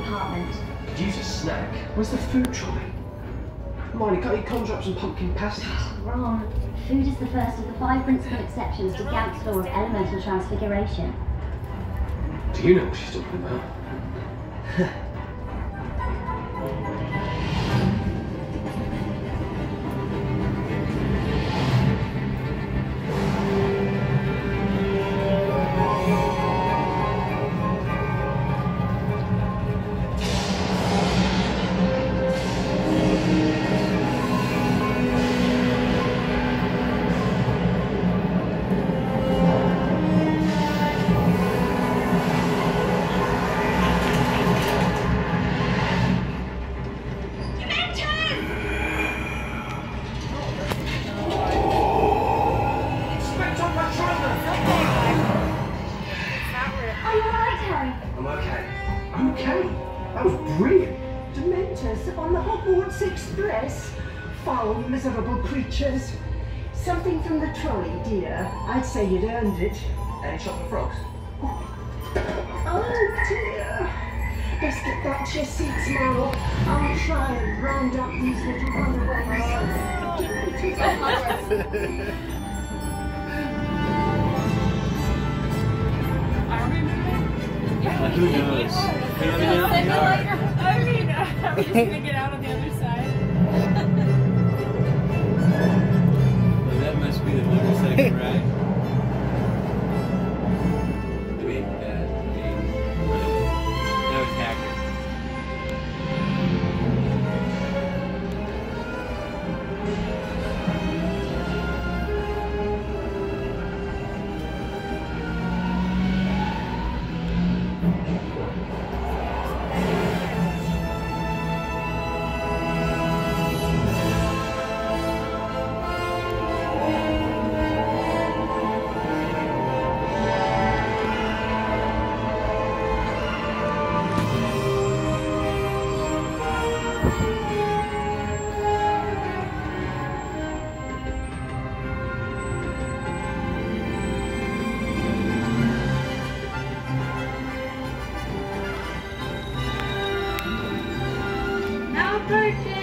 find compartment. Could use a snack. Where's the food trolley? Hermione, can't you conjure up some pumpkin pasties? Ron, food is the first of the five principal exceptions to Gamp's law of elemental transfiguration. Do you know what she's talking about? Are you alright, Harry? I'm okay. I'm okay. That was brilliant. Dementors on the Hogwarts Express. Foul, miserable creatures. Something from the trolley, dear. I'd say you'd earned it. Any chocolate frogs? Oh, dear. Best get back to your seats now. I'll try and round up these little runaways. Who knows? We haven't been out in the yard. I mean, are oh, oh, we just gonna get out on the other side? Well, that must be the motorcycle ride. Purchase.